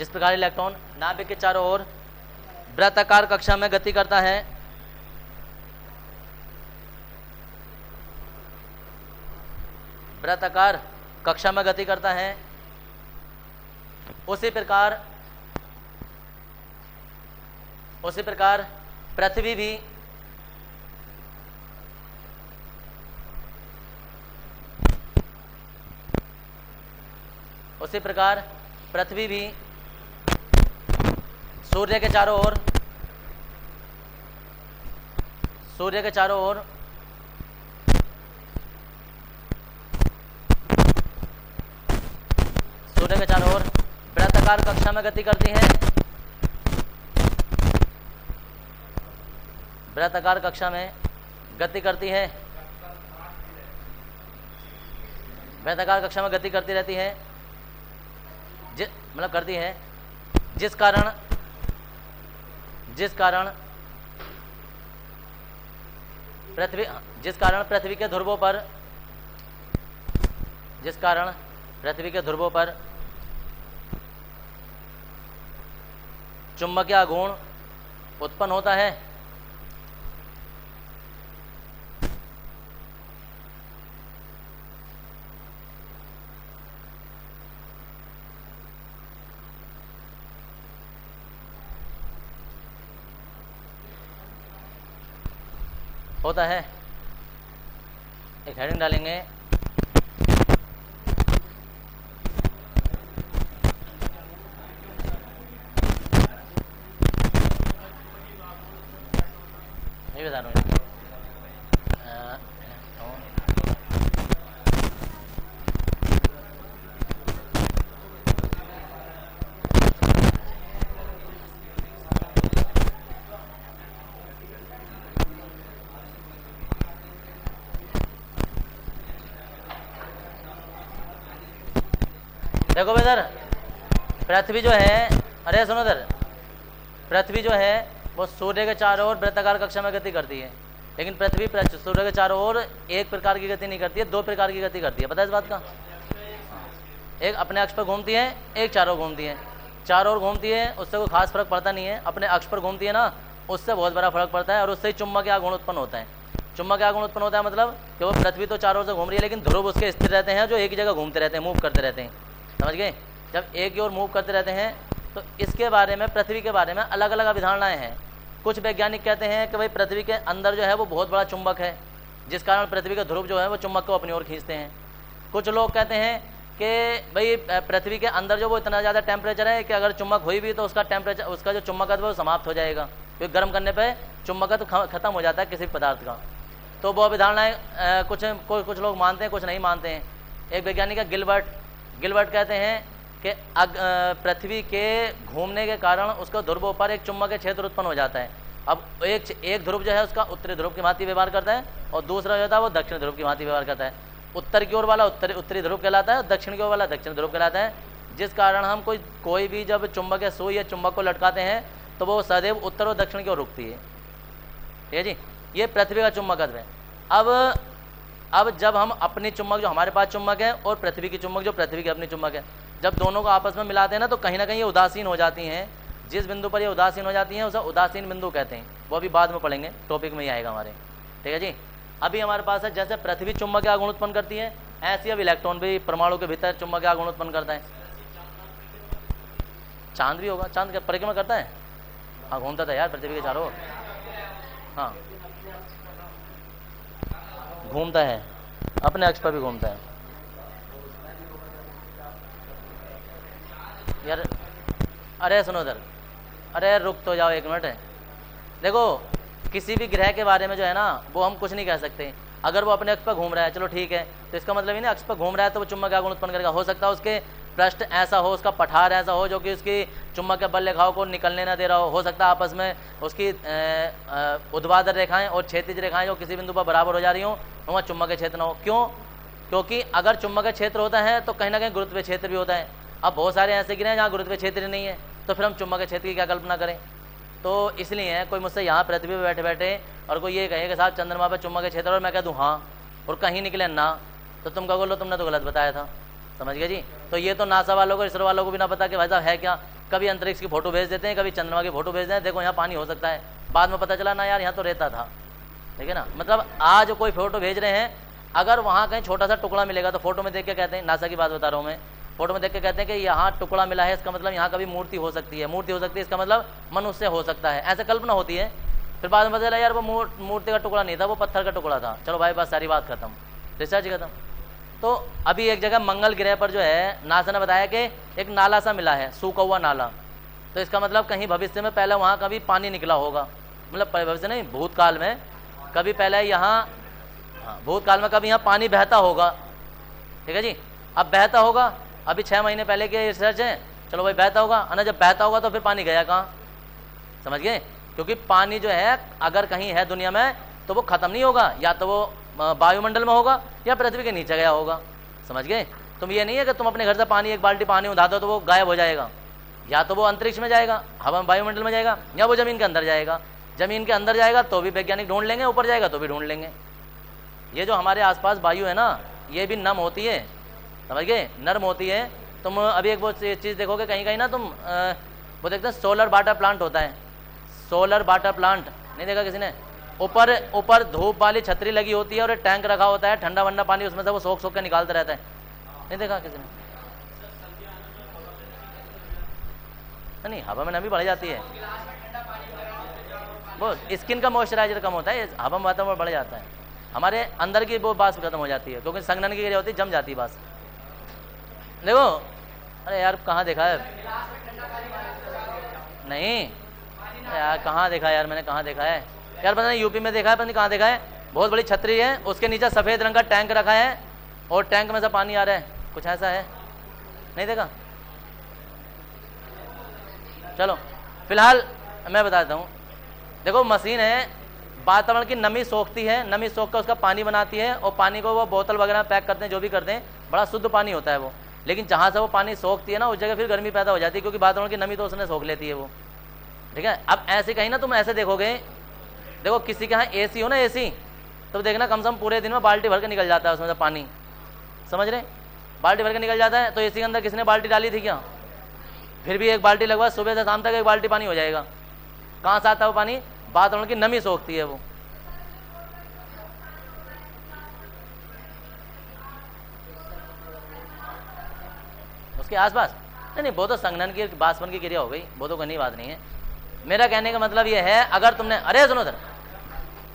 जिस प्रकार इलेक्ट्रॉन नाभिक के चारों ओर वृत्ताकार कक्षा में गति करता है, वृत्ताकार कक्षा में गति करता है, उसी प्रकार उसी प्रकार पृथ्वी भी उसी प्रकार पृथ्वी भी सूर्य के चारों ओर। सूर्य के चारों ओर। सूर्य के चारों ओर। वृत्ताकार कक्षा में गति करती है। वृत्ताकार कक्षा में गति करती है। वृत्ताकार कक्षा में गति करती रहती है। मतलब करती है। जिस कारण जिस कारण पृथ्वी, जिस कारण पृथ्वी के ध्रुवों पर, जिस कारण पृथ्वी के ध्रुवों पर चुंबकीय गुण उत्पन्न होता है होता है। एक हेडिंग डालेंगे। नहीं बता रहा हूँ। देखो बेदर पृथ्वी जो है, अरे सुनो इधर। पृथ्वी जो है, वो सूर्य के चारों ओर वृत्ताकार कक्षा में गति करती है। लेकिन पृथ्वी सूर्य के चारों ओर एक प्रकार की गति नहीं करती है, दो प्रकार की गति करती है। पता है इस बात का? एक अपने अक्ष पर घूमती है, एक चारों घूमती है। चारों ओर घूमती है, उससे कोई खास फ़र्क पड़ता नहीं है। अपने अक्ष पर घूमती है ना, उससे बहुत बड़ा फ़र्क पड़ता है और उससे चुम्बक या गुण उत्पन्न होता है। चुम्बक या गुण उत्पन्न होता है मतलब कि वो पृथ्वी तो चारों ओर से घूम रही है, लेकिन ध्रुव उसके स्थिर रहते हैं, जो एक ही जगह घूमते रहते हैं मूव करते रहते हैं। समझ गए? जब एक की ओर मूव करते रहते हैं तो इसके बारे में पृथ्वी के बारे में अलग अलग अवधारणाएँ हैं। कुछ वैज्ञानिक कहते हैं कि भाई पृथ्वी के अंदर जो है वो बहुत बड़ा चुंबक है जिस कारण पृथ्वी के ध्रुव जो है वो चुंबक को अपनी ओर खींचते हैं। कुछ लोग कहते हैं कि भाई पृथ्वी के अंदर जो वो इतना ज़्यादा टेम्परेचर है कि अगर चुम्बक हुई भी तो उसका टेम्परेचर उसका जो चुम्बकत्व है वो समाप्त हो जाएगा। क्योंकि गर्म करने पर चुम्बकत्व खत्म हो जाता है किसी पदार्थ का। तो वो अवधारणाएँ अ, कुछ कुछ कुछ लोग मानते हैं कुछ नहीं मानते हैं। एक वैज्ञानिक है गिलबर्ट। गिलबर्ट कहते हैं कि पृथ्वी के घूमने के कारण उसका ध्रुवों पर एक चुम्बकीय क्षेत्र उत्पन्न हो जाता है। अब एक एक ध्रुव जो है उसका उत्तरी ध्रुव की भांति व्यवहार करता है और दूसरा जो है वो दक्षिण ध्रुव की भांति व्यवहार करता है। उत्तर की ओर वाला उत्तरी उत्तरी ध्रुव कहलाता है और दक्षिण की ओर वाला दक्षिण ध्रुव कहलाता है। जिस कारण हम कोई कोई भी जब चुंबक या सुई या चुंबक को लटकाते हैं तो वो सदैव उत्तर और दक्षिण की ओर रुकती है। ठीक है जी, ये पृथ्वी का चुंबकत्व है। अब अब जब हम अपनी चुम्बक जो हमारे पास चुम्बक है और पृथ्वी की चुम्बक जो पृथ्वी के अपनी चुम्बक है, जब दोनों को आपस में मिलाते हैं ना तो कहीं ना कहीं ये उदासीन हो जाती हैं। जिस बिंदु पर ये उदासीन हो जाती हैं, उसे उदासीन बिंदु कहते हैं। वो अभी बाद में पढ़ेंगे टॉपिक में ही आएगा हमारे। ठीक है जी? अभी हमारे पास है, जैसे पृथ्वी चुम्बक का गुण उत्पन्न करती है, ऐसे अब इलेक्ट्रॉन भी परमाणु के भीतर चुम्बक का गुण उत्पन्न करता है। चाँद भी होगा। चाँद परिक्रमा करता है? हाँ घूमता था यार पृथ्वी के चारों हाँ। घूमता है अपने अक्ष पर भी घूमता है। यार अरे सुनो इधर। अरे रुक तो जाओ एक मिनट। देखो किसी भी ग्रह के बारे में जो है ना वो हम कुछ नहीं कह सकते। अगर वो अपने अक्ष पर घूम रहा है चलो ठीक है। तो इसका मतलब ये नहीं अक्ष पर घूम रहा है तो वो चुम्बक आगुण उत्पन्न करेगा। हो सकता है उसके पृष्ठ ऐसा हो उसका पठार ऐसा हो जो कि उसकी चुम्बक के बल रेखाओं को निकलने ना दे रहा हो। हो सकता है आपस में उसकी अ, रेखाएँ और क्षैतिज रेखाएँ जो किसी बिंदु पर बराबर हो जा रही हो वहाँ चुम्बक क्षेत्र ना हो। क्यों? क्योंकि अगर चुम्बक क्षेत्र होता है तो कहीं ना कहीं गुरुत्व क्षेत्र भी होता है। अब बहुत सारे ऐसे गिरे हैं जहाँ गुरुत्व क्षेत्र नहीं है तो फिर हम चुम्बक क्षेत्र की क्या कल्पना करें? तो इसलिए कोई मुझसे यहाँ पृथ्वी पर बैठे बैठे और कोई ये कहे कि साहब चंद्रमा पे चुम्बक क्षेत्र और मैं कह दूँ हाँ। और कहीं निकले ना तो तुम क्या बोलो? तुमने तो गलत बताया था। समझ गए जी? तो ये तो नासा वालों को, इसरो वालों को भी ना पता कि भाई साहब है क्या? कभी अंतरिक्ष की फ़ोटो भेज देते हैं, कभी चंद्रमा की फ़ोटो भेज देते हैं। देखो, यहाँ पानी हो सकता है। बाद में पता चला, ना यार, यहाँ तो रहता था। ठीक है ना? मतलब आज कोई फ़ोटो भेज रहे हैं, अगर वहाँ कहीं छोटा सा टुकड़ा मिलेगा तो फ़ोटो में देख के कहते हैं, नासा की बात बता रहा हूँ मैं फ़ोटो में देख के कहते हैं कि यहाँ टुकड़ा मिला है, इसका मतलब यहाँ कभी मूर्ति हो सकती है। मूर्ति हो सकती है, इसका मतलब मनुष्य हो सकता है। ऐसे कल्पना होती है। फिर बाद में पता चला, यार वो मूर्ति का टुकड़ा नहीं था, वो पत्थर का टुकड़ा था। चलो भाई, बस सारी बात खत्म। रिसर्च खत्म। तो अभी एक जगह मंगल ग्रह पर जो है, नासा ने बताया कि एक नाला सा मिला है, सूखा हुआ नाला। तो इसका मतलब कहीं भविष्य में पहले वहाँ कभी पानी निकला होगा। मतलब भविष्य नहीं, भूतकाल में कभी पहले यहाँ हाँ, भूतकाल में कभी यहाँ पानी बहता होगा। ठीक है जी? अब बहता होगा अभी छः महीने पहले के रिसर्च है। चलो भाई बहता होगा ना जब बहता होगा तो फिर पानी गया कहाँ? समझ गए? क्योंकि पानी जो है अगर कहीं है दुनिया में तो वो खत्म नहीं होगा। या तो वो वायुमंडल में होगा या पृथ्वी के नीचे गया होगा। समझ गए? तुम ये नहीं है कि तुम अपने घर से पानी एक बाल्टी पानी उठा दो तो वो गायब हो जाएगा। या तो वो अंतरिक्ष में जाएगा हवा वायुमंडल में जाएगा या वो ज़मीन के अंदर जाएगा। ज़मीन के अंदर जाएगा तो भी वैज्ञानिक ढूंढ लेंगे, ऊपर जाएगा तो भी ढूंढ लेंगे। ये जो हमारे आसपास वायु है ना, ये भी नम होती है। समझ गए? नर्म होती है। तुम अभी एक वो चीज़ देखोगे कहीं कहीं ना तुम वो देखते हैं, सोलर वाटर प्लांट होता है। सोलर वाटर प्लांट, नहीं देखा किसी ने? ऊपर ऊपर धूप वाली छतरी लगी होती है और एक टैंक रखा होता है, ठंडा वंडा पानी, उसमें से वो सोख सोख के निकालता रहता है। नहीं देखा किसी ने? नहीं, हवा में नमी बढ़ जाती है। वो स्किन का मॉइस्चराइजर कम होता है हवा वातावरण बढ़ जाता है। हमारे अंदर की वो बास खत्म हो जाती है, क्योंकि संगनन की क्रिया होती है, जम जाती है बास देखो, अरे यार, कहाँ देखा है? नहीं। यार, कहाँ देखा यार, मैंने कहाँ देखा है? यार, पता नहीं यूपी में देखा है, पता नहीं कहाँ देखा है? बहुत बड़ी छतरी है, उसके नीचे सफ़ेद रंग का टैंक रखा है, और टैंक में से पानी आ रहा है। कुछ ऐसा है? नहीं देखा? चलो, फ़िलहाल मैं बताता हूँ देखो, मशीन है, वातावरण की नमी सोखती है, नमी सोख कर उसका पानी बनाती है और पानी को वो बोतल वगैरह पैक करते हैं, जो भी करते हैं, बड़ा शुद्ध पानी होता है वो। लेकिन जहाँ से वो पानी सोखती है ना, उस जगह फिर गर्मी पैदा हो जाती है, क्योंकि वातावरण की नमी तो उसने सोख लेती है वो। ठीक है? अब ऐसे कहीं ना तुम ऐसे देखोगे, देखो, किसी के यहाँ ए हो ना एसी तो देखना कम से कम पूरे दिन में बाल्टी भर के निकल जाता है उसमें से पानी। समझ रहे? बाल्टी भर के निकल जाता है तो एसी के अंदर किसने बाल्टी डाली थी क्या? फिर भी एक बाल्टी लगभग सुबह से शाम तक एक बाल्टी पानी हो जाएगा। कहाँ से आता है वो पानी? वातावरण की नमी सोखती है वो। उसके आसपास? नहीं नहीं वो तो संगनन की बासपन की क्रिया हो गई। वो तो कोई बात नहीं है। मेरा कहने का मतलब ये है, अगर तुमने अरे सुनो सर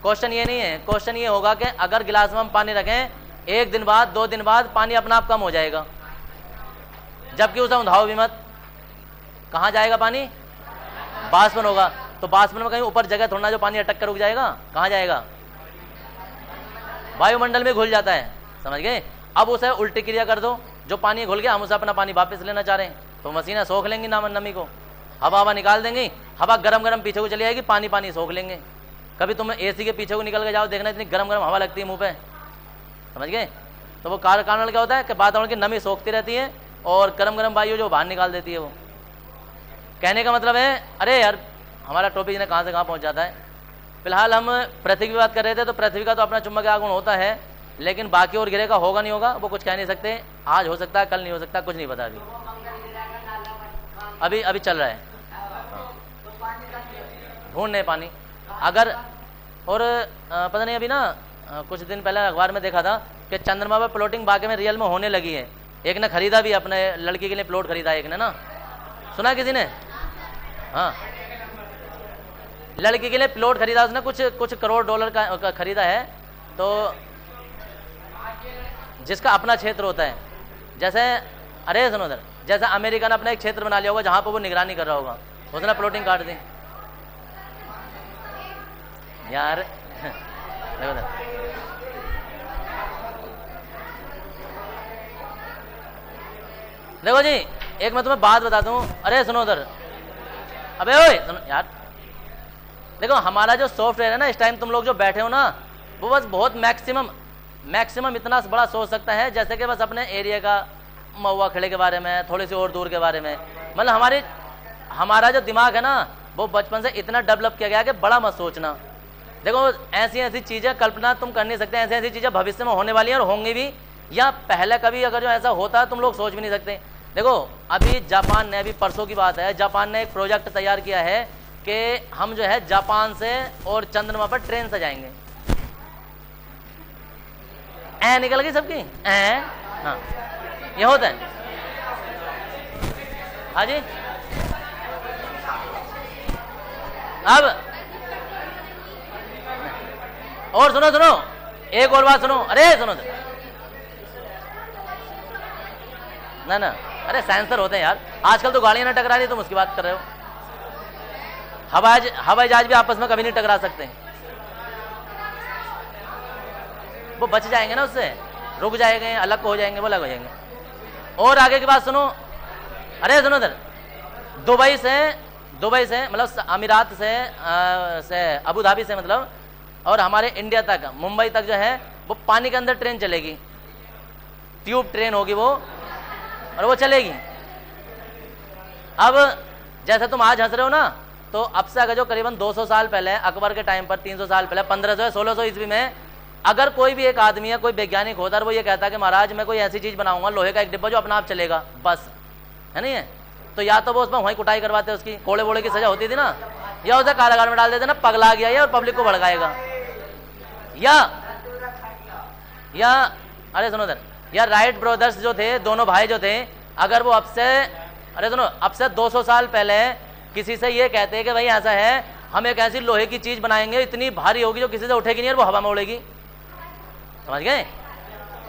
क्वेश्चन ये नहीं है। क्वेश्चन ये होगा कि अगर गिलास में हम पानी रखें, एक दिन बाद, दो दिन बाद पानी अपना आप कम हो जाएगा। जबकि उसे उधाओ भी मत। कहाँ जाएगा पानी? बासवन होगा। तो बाष्पन में कहीं ऊपर जगह थोड़ा जो पानी अटक कर रुक जाएगा, कहाँ जाएगा? वायुमंडल में घुल जाता है, समझ गए? अब उसे उल्टी क्रिया कर दो, जो पानी घुल गया, हम उसे अपना पानी वापस लेना चाह रहे हैं। तो मशीना सोख लेंगी ना नमी को। हवा हवा निकाल देंगे, हवा गरम गरम पीछे को चली जाएगी पानी पानी सोख लेंगे। कभी तुम एसी के पीछे को निकल के जाओ, देखना इतनी गरम गरम हवा लगती है मुँह पे। समझ गए? तो वो कार कारण क्या होता है कि वातावरण की नमी सोखती रहती है और गरम गरम वायु जो बाहर निकाल देती है वो। कहने का मतलब है, अरे यार हमारा टॉपिक ने कहाँ से कहाँ पहुँच है। फ़िलहाल हम पृथ्वी की बात कर रहे थे तो पृथ्वी का तो अपना चुम्बक आगुण होता है, लेकिन बाकी और गिरे का होगा नहीं होगा, वो कुछ कह नहीं सकते। आज हो सकता है, कल नहीं हो सकता, कुछ नहीं पता अभी। अभी अभी चल रहा है। ढूंढ नहीं पानी। अगर, और पता नहीं, अभी ना कुछ दिन पहले अखबार में देखा था कि चंद्रमा पर प्लॉटिंग बाकी में रियल में होने लगी है। एक ने खरीदा भी, अपने लड़की के लिए प्लॉट खरीदा एक ने ना। सुना किसी ने? हाँ। लड़की के लिए प्लॉट खरीदा, उसने कुछ कुछ करोड़ डॉलर का खरीदा है। तो जिसका अपना क्षेत्र होता है, जैसे, अरे सुनो उधर जैसे अमेरिका ने अपना एक क्षेत्र बना लिया होगा, जहाँ पर वो निगरानी कर रहा होगा। उसने प्लॉटिंग काट दी। यार, देखो देखो जी, एक मैं तुम्हें बात बता दूँ। अरे सुनो उधर अबे ओए यार देखो, हमारा जो सॉफ्टवेयर है ना, इस टाइम तुम लोग जो बैठे हो ना, वो बस बहुत मैक्सिमम मैक्सिमम इतना बड़ा सोच सकता है, जैसे कि बस अपने एरिया का, महुआ खड़े के बारे में, थोड़ी सी और दूर के बारे में। मतलब हमारी, हमारा जो दिमाग है ना, वो बचपन से इतना डेवलप किया गया कि बड़ा मत सोचना। देखो ऐसी ऐसी चीज़ें कल्पना तुम कर नहीं सकते ऐसी ऐसी चीज़ें भविष्य में होने वाली हैं और होंगी भी, या पहले कभी अगर जो ऐसा होता है तुम लोग सोच भी नहीं सकते। देखो, अभी जापान ने, अभी परसों की बात है, जापान ने एक प्रोजेक्ट तैयार किया है कि हम जो है जापान से और चंद्रमा पर ट्रेन से जाएँगे। ए निकल गई सबकी? ए हाँ। ये होता है। हाँ जी। अब। और सुनो सुनो। एक और बात सुनो। अरे, सुनो ना ना। अरे साइंसर होते हैं यार। आजकल तो गाड़ियाँ ना टकरा रही तुम उसकी बात कर रहे हो। हवाई हवाई जहाज़ भी आपस में कभी नहीं टकरा सकते। वो बच जाएँगे ना उससे। रुक जाएँगे अलग हो जाएँगे वो अलग हो जाएँगे। और आगे की बात सुनो। अरे सुनो इधर। दुबई से दुबई से मतलब अमीरात से आ, से अबू धाबी से मतलब और हमारे इंडिया तक मुंबई तक जो है वो पानी के अंदर ट्रेन चलेगी। ट्यूब ट्रेन होगी वो और वो चलेगी। अब जैसे तुम आज हंस रहे हो ना तो अब से अगर जो करीबन 200 साल पहले अकबर के टाइम पर 300 साल पहले 1500 1600 ईस्वी में, अगर कोई भी एक आदमी है कोई वैज्ञानिक होता है वो ये कहता है कि महाराज, मैं कोई ऐसी चीज़ बनाऊँगा, लोहे का एक डिब्बा जो अपना आप चलेगा, बस। है नहीं है? तो या तो वो उसमें वहीं कुटाई करवाते उसकी कोड़े वोड़े की सजा होती थी ना, या उसे कारागार में डाल देते ना, पगला गया या और पब्लिक को भड़काएगा। या या, अरे सुनो सर या राइट ब्रदर्स जो थे, दोनों भाई जो थे, अगर वो अब से, अरे सुनो, अब से 200 साल पहले किसी से ये कहते हैं कि भाई ऐसा है, हम एक ऐसी लोहे की चीज़ बनाएँगे, इतनी भारी होगी जो किसी से उठेगी नहीं और वो हवा में उड़ेगी। समझ गए?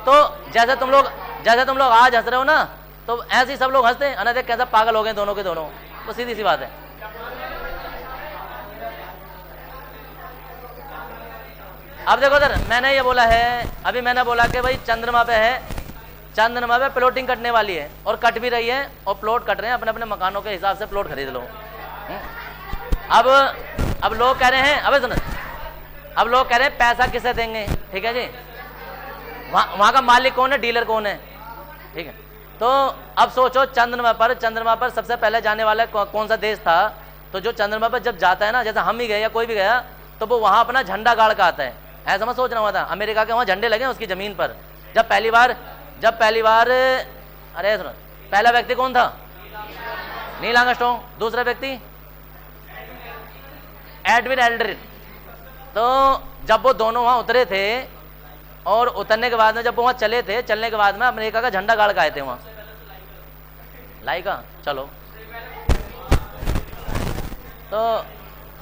तो जैसे तुम लोग, जैसे तुम लोग आज हंस रहे हो ना तो ऐसे ही सब लोग हँसते हैं। कैसे पागल हो गए दोनों के दोनों? तो सीधी सी बात है। अब देखो सर मैंने ये बोला है, अभी मैंने बोला कि भाई चंद्रमा पे है, चंद्रमा पे प्लॉटिंग कटने वाली है और कट भी रही है और प्लॉट कट रहे हैं अपने अपने मकानों के हिसाब से प्लॉट खरीद लो। अब अब लोग कह रहे हैं, अब सुन। अब लोग कह रहे हैं, पैसा किसे देंगे? ठीक है जी? वहाँ वहाँ का मालिक कौन है? डीलर कौन है? ठीक है। तो अब सोचो, चंद्रमा पर चंद्रमा पर सबसे पहले जाने वाला कौन सा देश था? तो जो चंद्रमा पर जब जाता है ना, जैसे हम ही गए या कोई भी गया तो वो वहाँ अपना झंडा गाड़ का आता है। ऐसा मैं सोच रहा हुआ था। अमेरिका के वहाँ झंडे लगे उसकी ज़मीन पर। जब पहली बार, जब पहली बार, अरे सुनो, पहला व्यक्ति कौन था? नील दूसरा व्यक्ति? एडविन एल्ड्रिन तो जब वो दोनों वहाँ उतरे थे, और उतरने के बाद में जब वो वहाँ चले थे, चलने के बाद में अमेरिका का झंडा गाड़ गए थे वहाँ। लाइका, चलो। तो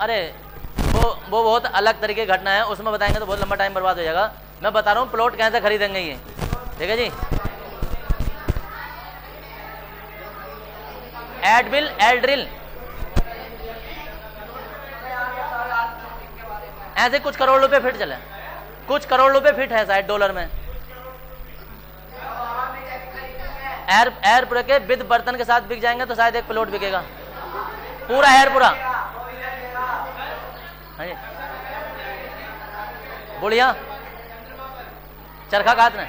अरे, वो वो बहुत अलग तरीके की घटना है, उसमें बताएँगे तो बहुत लंबा टाइम बर्बाद हो जाएगा। मैं बता रहा हूँ प्लॉट कैसे खरीदेंगे ये? ठीक है जी? एडविल एल्ड्रिल ऐसे कुछ करोड़ रुपए फिट चले। कुछ करोड़ रुपए फिट है शायद डॉलर में। एयर एयर पूरे के विद बर्तन के साथ बिक जाएँगे तो शायद एक प्लॉट बिकेगा। पूरा एयर, पूरा। हाँ जी। बुढ़िया। चरखा काट ने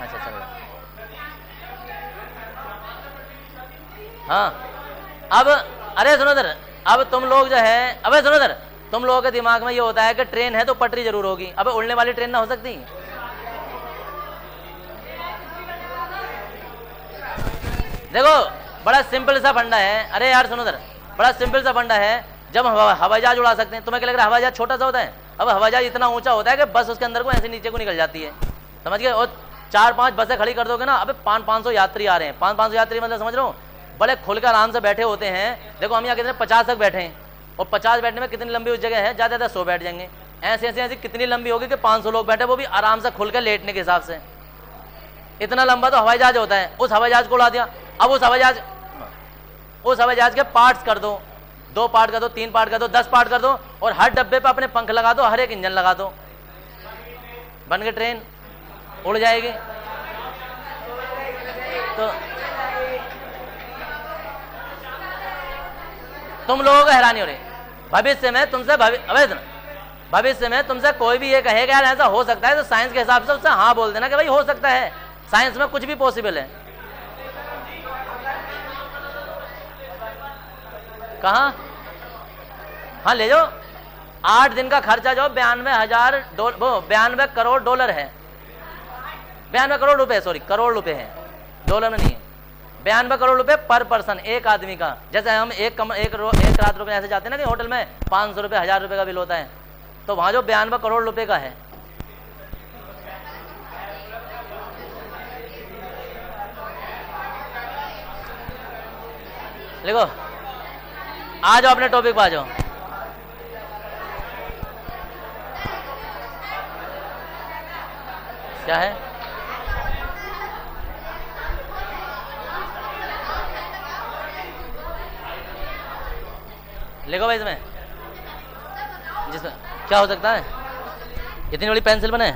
अच्छा चल। हाँ। अब, अरे सुनो दर अब तुम लोग जो है, अबे सुनो दर तुम लोगों के दिमाग में ये होता है कि ट्रेन है तो पटरी ज़रूर होगी। अब उड़ने वाली ट्रेन ना हो सकती। देखो, बड़ा सिंपल सा फंडा है। अरे यार, सुनो दर बड़ा सिंपल सा फंडा है। जब हवाई जहाज़ उड़ा सकते हैं, तुम्हें क्या लग रहा है हवाई जहाज़ छोटा सा होता है? अब हवाई जहाज़ इतना ऊँचा होता है कि बस उसके अंदर को ऐसे नीचे को निकल जाती है। समझ गए? और चार पाँच बसें खड़ी कर दोगे ना, अबे पाँच पाँच सौ यात्री आ रहे हैं। पाँच पाँच सौ यात्री मतलब समझ हो? बड़े खुलकर आराम से बैठे होते हैं। देखो, हम यहाँ कितने? पचास तक बैठे हैं। और पचास बैठने में कितनी लंबी उस जगह है? ज़्यादा ज़्यादा सौ बैठ जाएँगे। ऐसे ऐसे, ऐसी कितनी लंबी होगी कि पाँच सौ लोग बैठे, वो भी आराम से खुल खुलकर लेटने के हिसाब से। इतना लंबा तो हवाई जहाज़ होता है। उस हवाई जहाज़ को उड़ा दिया। अब उस हवाई जहाज़, उस हवाई जहाज़ के पार्ट्स कर दो। दो पार्ट कर दो, तीन पार्ट कर दो, दस पार्ट कर दो और हर डब्बे पे अपने पंख लगा दो, हर एक इंजन लगा दो। बन गई ट्रेन। उड़ जाएगी। तो तुम लोगों को हैरानी हो रही भविष्य में तुमसे अवैध भविष्य में तुमसे कोई भी ये कहेगा, यार, ऐसा हो सकता है तो साइंस के हिसाब से उससे हाँ बोल देना कि भाई हो सकता है। साइंस में कुछ भी पॉसिबल है। कहा? हाँ ले जाओ। आठ दिन का खर्चा जो बयानवे हज़ार वो, बयानवे करोड़ डॉलर है। बयानवे करोड़ रुपए सॉरी करोड़ रुपए है। डॉलर में नहीं है। बयानवे करोड़ रुपए पर पर्सन एक आदमी का। जैसे हम एक कम एक रो, एक रात रुपए ऐसे जाते हैं ना कि होटल में पाँच सौ रुपये हज़ार रुपये का बिल होता है। तो वहाँ जो बयानवे करोड़ रुपए का है। देखो आ जाओ अपने टॉपिक पर आ जाओ। क्या है? लिखो भाई इसमें। जिसमें क्या हो सकता है? इतनी बड़ी पेंसिल बने।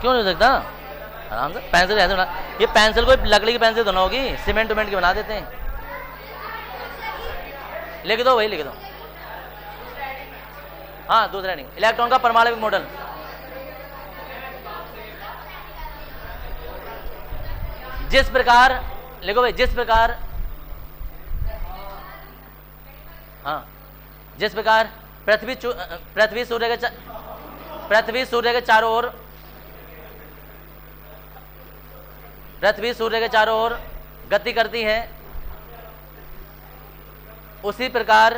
क्यों नहीं हो सकता? आराम से। पेंसिल ऐसे बना ये पेंसिल कोई लकड़ी की पेंसिल तो ना होगी। सीमेंट उमेंट की बना देते हैं। लिख दो वही लिख दो। हाँ दूसरा नहीं इलेक्ट्रॉन का परमाणविक मॉडल। जिस प्रकार लिखो भाई, जिस प्रकार हाँ जिस प्रकार पृथ्वी पृथ्वी सूर्य के पृथ्वी सूर्य के चारों ओर पृथ्वी सूर्य के चारों ओर गति करती है, उसी प्रकार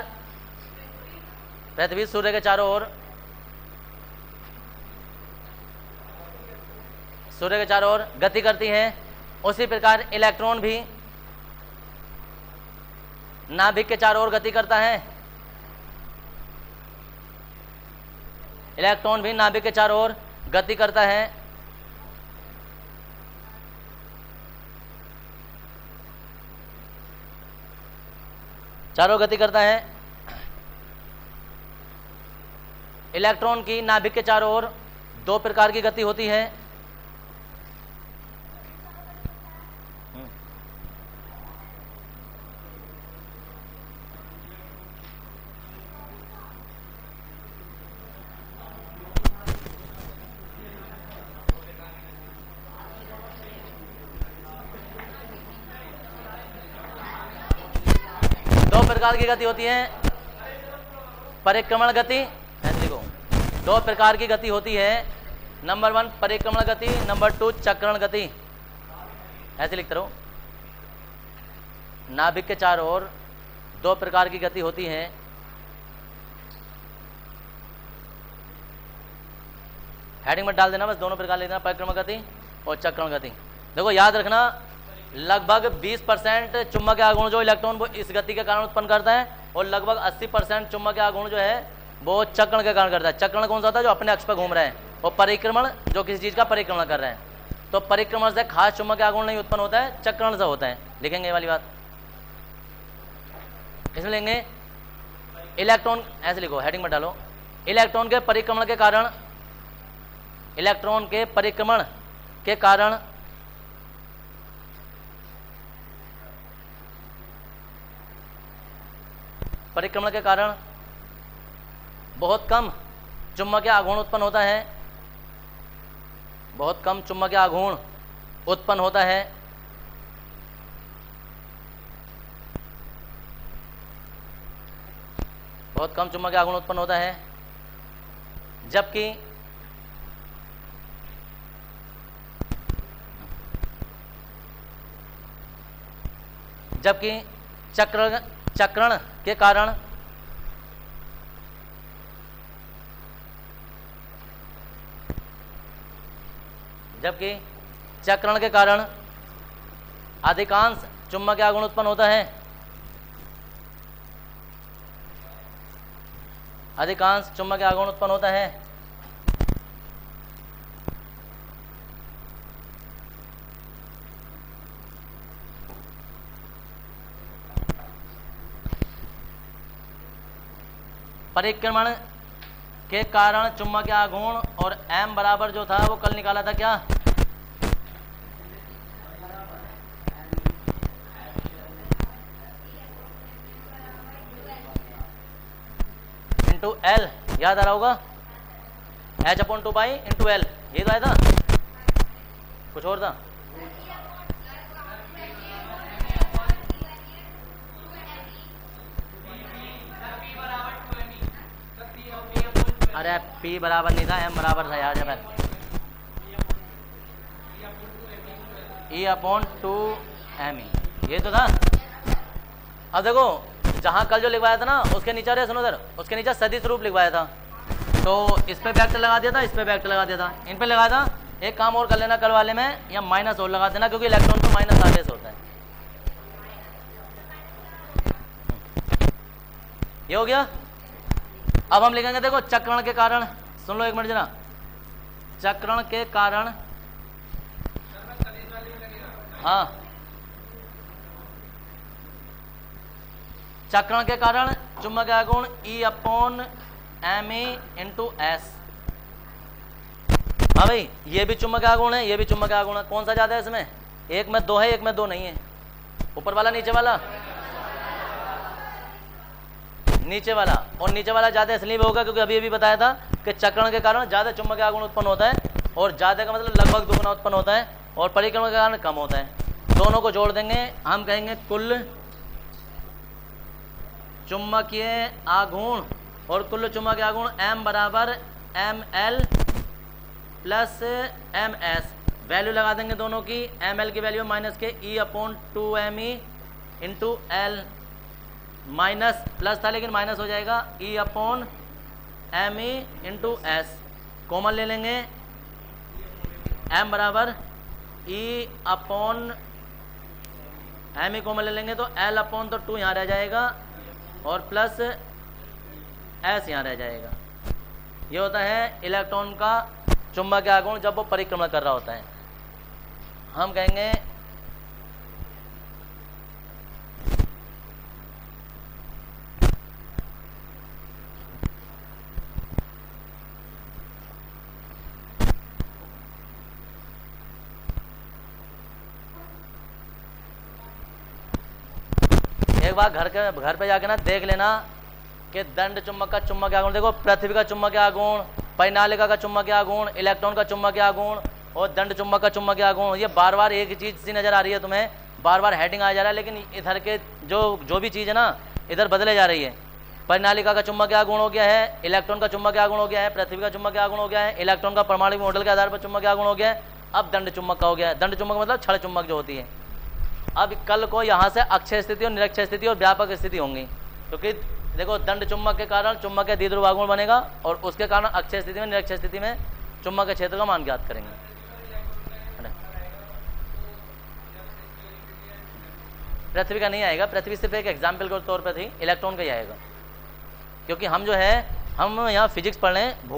पृथ्वी सूर्य के चारों ओर सूर्य के चारों ओर गति करती है उसी प्रकार इलेक्ट्रॉन भी नाभिक के चारों ओर गति करता है। इलेक्ट्रॉन भी नाभिक के चारों ओर गति करता है। चारों गति करता है। इलेक्ट्रॉन की नाभिक के चारों ओर दो प्रकार की गति होती है। प्रकार की गति होती है। परिक्रमण गति देखो, दो प्रकार की गति होती है। नंबर वन, परिक्रमण गति, नंबर टू, चक्रण गति। ऐसे लिखते रहो। नाभिक के चारों ओर दो प्रकार की गति होती है। हेडिंग में डाल देना, बस दोनों प्रकार लिखना परिक्रमण गति और चक्रण गति। देखो, याद रखना लगभग 20 परसेंट चुंबक आगुण जो इलेक्ट्रॉन वो इस गति के कारण उत्पन्न करता है और लगभग 80 परसेंट चुम्बक आगुण जो है वो चक्रण के कारण करता है। चक्रण कौन सा होता है? जो अपने अक्ष पर घूम रहे हैं और परिक्रमण जो किसी चीज़ का परिक्रमण कर रहे हैं। तो परिक्रमण से खास चुंबक आगुण नहीं उत्पन्न होता है, चक्रण से होता है। लिखेंगे वाली बात। इसमें लेंगे? इलेक्ट्रॉन, ऐसे लिखो हेडिंग में डालो। इलेक्ट्रॉन के परिक्रमण के कारण, इलेक्ट्रॉन के परिक्रमण के कारण परिक्रमण के कारण बहुत कम चुम्बकीय आघूर्ण उत्पन्न होता है। बहुत कम चुम्बकीय आघूर्ण उत्पन्न होता है। बहुत कम चुम्बकीय आघूर्ण उत्पन्न होता है। जबकि जबकि चक्र चक्रण के कारण? जबकि चक्रण के कारण अधिकांश चुंबक आगुण उत्पन्न होता है। अधिकांश चुंबक आगुण उत्पन्न होता है। परिक्रमण के कारण चुम्बकीय आघूर्ण और एम बराबर जो था, वो कल निकाला था क्या? इंटू एल याद आ रहा होगा? H upon two by into L ये तो आया था? कुछ और था? अरे पी बराबर नहीं था एम बराबर था यार जब E upon two M E ये तो था। अब देखो, जहाँ कल जो लिखवाया था ना, उसके नीचे, अरे सुनो उधर उसके नीचे सदिश रूप लिखवाया था। तो इस पे वेक्टर लगा दिया था, इस पे वेक्टर लगा दिया था। इन पे लगाया था, एक काम और कर लेना कल वाले में, या माइनस और लगा देना, क्योंकि इलेक्ट्रॉन तो माइनस आदेश होता है। ये हो गया? अब हम लिखेंगे देखो चक्रण के कारण। सुन लो एक मिनट जरा। चक्रण के कारण। हाँ। चक्रण के कारण चुंबक गुण E upon M E into S हाँ भाई, ये भी चुंबक गुण है, ये भी चुंबक गुण है। कौन सा ज़्यादा है इसमें? एक में दो है, एक में दो नहीं है। ऊपर वाला, नीचे वाला? नीचे वाला। और नीचे वाला ज़्यादा इसलिए भी होगा क्योंकि अभी अभी बताया था कि चक्रण के कारण ज़्यादा चुंबक आगुण उत्पन्न होता है और ज़्यादा का मतलब लगभग दुगुना उत्पन्न होता है और परिक्रमण के कारण कम होता है। दोनों को जोड़ देंगे। हम कहेंगे कुल चुंबकीय आगुण और कुल चुंबकीय आगुण एम बराबर M L plus M S value लगा देंगे दोनों की। एम एल की वैल्यू माइनस के E upon two M E into L minus, plus था लेकिन माइनस हो जाएगा E upon M E into S common ले लेंगे। एम बराबर E upon M E common ले लेंगे तो एल अपॉन तो टू यहाँ रह जाएगा, और प्लस एस यहाँ रह जाएगा। ये होता है इलेक्ट्रॉन का चुंबकीय आगुण जब वो परिक्रमण कर रहा होता है। हम कहेंगे एक बार घर के, घर पे जाके ना देख लेना कि दंड चुंबक का चुंबक आगुण। देखो, पृथ्वी का चुंबक आगुण, पैनालिका का चुंबक आगुण, इलेक्ट्रॉन का चुंबक आगुण और दंड चुंबक का चुंबक आगुण। ये बार बार एक चीज़ सी नज़र आ रही है तुम्हें। बार बार हेडिंग आ जा रहा है, लेकिन इधर के जो जो भी चीज़ है ना, इधर बदले जा रही है। परिनालिका का चुंबक गुण हो गया है, इलेक्ट्रॉन का चुंबक गुण हो गया है, पृथ्वी का चुंबक गुण हो गया है, इलेक्ट्रॉन का परमाणु मॉडल के आधार पर चुंबक गुण हो गया है। अब दंड चुंबक का हो गया है। दंड चुम्बक मतलब छड़ चुम्बक जो होती है। अब कल को यहाँ से अक्षय स्थिति और निरक्षय स्थिति और व्यापक स्थिति होंगी। क्योंकि तो देखो, दंड चुंबक के कारण चुंबक के द्विध्रुव बनेगा और उसके कारण अक्षय स्थिति में, निरक्षय स्थिति में चुंबक के क्षेत्र का मान ज्ञात करेंगे। पृथ्वी का नहीं आएगा। पृथ्वी सिर्फ़ एक एग्ज़ाम्पल के तौर पर थी इलेक्ट्रॉन का ही आएगा। क्योंकि हम जो है, हम यहाँ फिजिक्स पढ़ रहे हैं